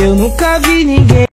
Eu nunca vi ninguém